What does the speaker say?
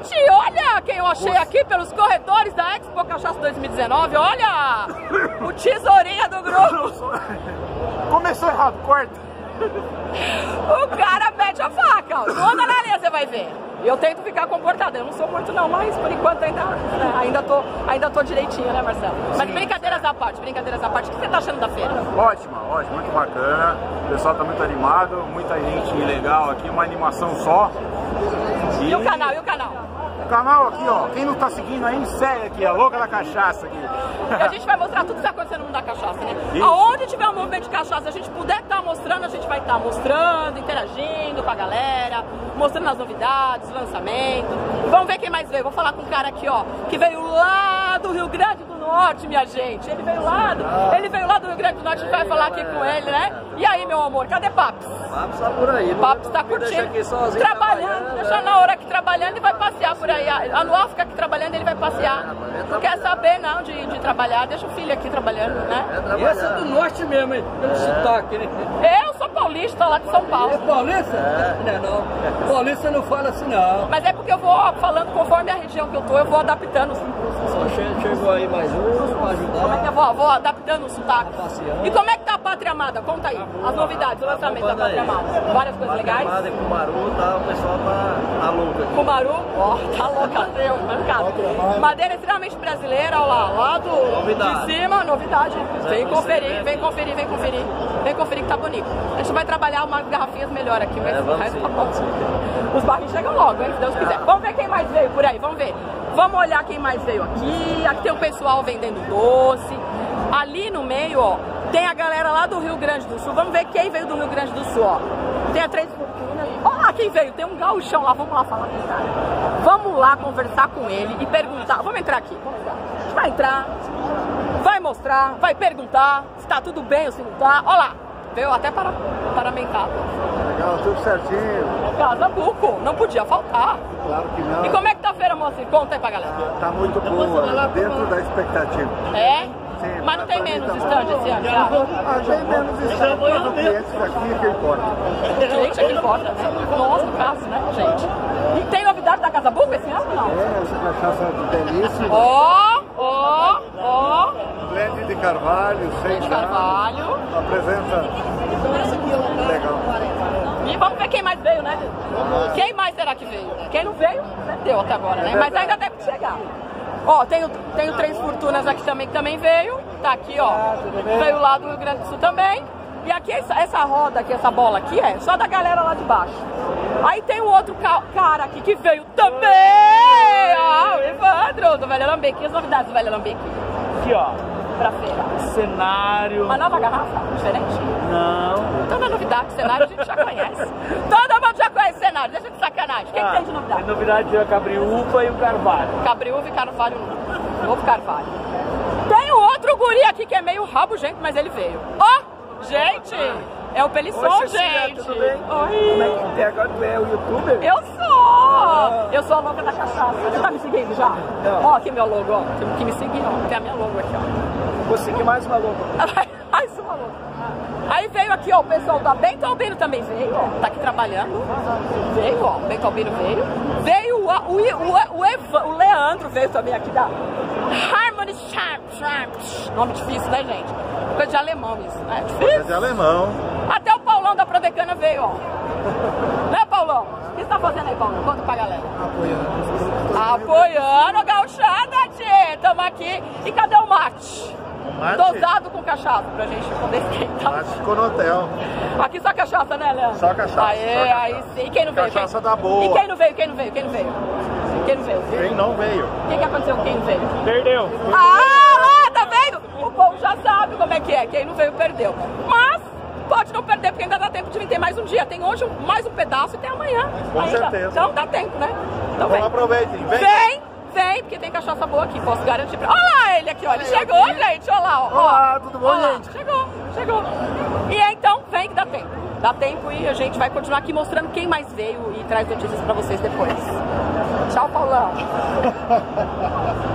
Gente, olha quem eu achei aqui pelos corredores da Expo Cachaça 2019. Olha! O tesourinha do grupo. Começou errado, corta. O cara mete a faca. Toda na linha você vai ver. Eu tento ficar comportada. Eu não sou muito não, mas por enquanto ainda, né, ainda, tô, ainda tô direitinho, né, Marcelo? Mas Sim, brincadeiras à parte, brincadeiras à parte. O que você tá achando da feira? Ótima, ótima, muito bacana. O pessoal tá muito animado, muita gente legal aqui, uma animação só. E o canal, e o canal? O canal aqui, ó, quem não tá seguindo aí, segue aqui, a louca da cachaça aqui. E a gente vai mostrar tudo que está acontecendo no mundo da cachaça, né? Isso. Aonde tiver um movimento de cachaça, a gente puder estar mostrando, a gente vai estar mostrando, interagindo com a galera, mostrando as novidades, lançamento. Vamos ver quem mais veio. Vou falar com um cara aqui, ó, que veio lá do Rio Grande do Norte, minha gente. Ele veio lá, do, ele veio lá do Rio Grande do Norte, a gente vai falar aqui com ele, né? E aí, meu amor, cadê Papos? Papos tá por aí. Me deixa curtindo, aqui sozinho, trabalhando, deixa na hora aqui trabalhando e vai passear por aí. A Lual fica aqui trabalhando, ele vai passear. Não quer saber não de, de trabalhar, deixa o filho aqui trabalhando, né? É Essa é do norte mesmo, hein? Pelo sotaque, né? Eu sou paulista lá de São É Paulo. paulista? Não, é não. Paulista não fala assim, não. Mas é porque eu vou falando conforme a região que eu tô, eu vou adaptando os Só che- chegou aí mais um pra ajudar. Como é que eu vou, vou adaptando o sotaque? passeando. E como é que tá a Pátria Amada? Conta aí, as novidades, o lançamento da Pátria Amada. Várias coisas legais. Chamada com Maru, tá? O pessoal tá, tá louco aqui. Kumaru, ó, tá louca, meu, mercado. Madeira extremamente brasileira, ó lá, lá do, Novidade. de cima, novidade. Vem conferir, vem conferir, vem conferir. Vem conferir que tá bonito. A gente vai trabalhar umas garrafinhas melhor aqui, mas É, o resto sim. tá bom. Os barris chegam logo, hein, se Deus quiser. Vamos ver quem mais veio por aí, vamos ver. Vamos olhar quem mais veio aqui. Aqui tem o pessoal vendendo doce. Ali no meio, ó, tem a galera lá do Rio Grande do Sul. Vamos ver quem veio do Rio Grande do Sul, ó. Tem a Três Fortunas. Ó lá quem veio, tem um gauchão lá. Vamos lá falar com esse cara. Vamos lá conversar com ele e perguntar. Vamos entrar aqui. Vai entrar, vai mostrar, vai perguntar se tá tudo bem ou se não tá. Ó lá, veio até para, paramentado. Legal, tudo certinho. Casa Buco, não podia faltar. Claro que não. E como é que tá a feira, moça? Conta aí pra galera. Tá muito boa, dentro da expectativa. É? Sim, Mas não tem pra mim menos stand esse ano, já? Ah, tem menos estando, mas o cliente aqui é que importa. Gente, aqui importa. Nós, no caso, né, gente? E tem novidade da Casa Buco esse ano, não? É, essa cachaça belíssima. Ó, ó, ó. Blend de carvalho, seis De Carvalho. Apresenta. Legal. E vamos ver quem mais veio, né? Quem mais será que veio? Quem não veio, deu até agora, né? Mas ainda deve chegar. Ó, tem o, tem o Três Fortunas aqui também, que também veio. Tá aqui, ó. Veio lá do Rio Grande do Sul também. E aqui, essa, essa roda aqui, essa bola aqui, é só da galera lá de baixo. Aí tem o outro ca- cara aqui que veio também. Ó, o Evandro, do Velho Alambique. E as novidades do Velho Alambique Aqui, ó, pra feira? cenário. Uma nova garrafa? Diferente? Não. Então não é novidade, cenário a gente já conhece. Todo mundo já conhece cenário, deixa de sacanagem. O que, que tem de novidade? Tem novidade da Cabriúva e o Carvalho. Cabriúva e Carvalho não. Novo Carvalho. Tem o outro guri aqui que é meio rabugento, mas ele veio. Ó, gente! É o Pelisson, Oi, Cecília, gente! tudo bem? Como é Oi! que tem agora? Tu é o youtuber? Eu sou! Eu sou a louca da cachaça. Você tá me seguindo já? Não. Ó, aqui meu logo, ó. Tem que me seguir, ó. Tem a minha logo aqui, ó. Vou seguir mais uma louca. Mais uma louca. Aí veio aqui, ó, o pessoal da Bento Albino também veio, ó. Tá aqui trabalhando. Veio, ó. Bento Albino veio. Veio o, o, o, o, Eva- o Leandro veio também aqui da Harmony. Charm. Nome difícil, né, gente? Coisa de alemão isso, né? É Difícil. de alemão. Até o Paulão da Prodecana veio, ó. Né, Paulão? O que você tá fazendo aí, Paulão? Conta pra galera. Apoiando a gauchada, tchê. Tamo aqui. E cadê o mate? mate? Dosado com cachaça, pra gente poder esquentar. Mas ficou no hotel. Aqui só cachaça, né, Leandro? Só cachaça, Aê, só cachaça. aí sim. E quem não veio? Cachaça quem... da boa. E quem não veio? Quem não veio? Quem não veio? Quem não veio? Quem não veio? O que, que aconteceu com quem não veio? Perdeu. Ah, lá, tá vendo? O povo já sabe como é que é. Quem não veio, perdeu. Mas pode não perder, porque ainda dá tempo de vir. Tem mais um dia. Tem hoje um- mais um pedaço e tem amanhã. Com ainda. certeza. Então dá tempo, né? Então Então vem. aproveitem. Vem. Vem, vem, porque tem cachaça boa aqui, posso garantir pra... Olha lá ele aqui, ó, ele chegou, gente, olha lá, ó. Olá, tudo bom, Olha lá, gente? Chegou, chegou. E então, vem que dá tempo. Dá tempo e a gente vai continuar aqui mostrando quem mais veio e traz notícias pra vocês depois. Tchau, Paulão.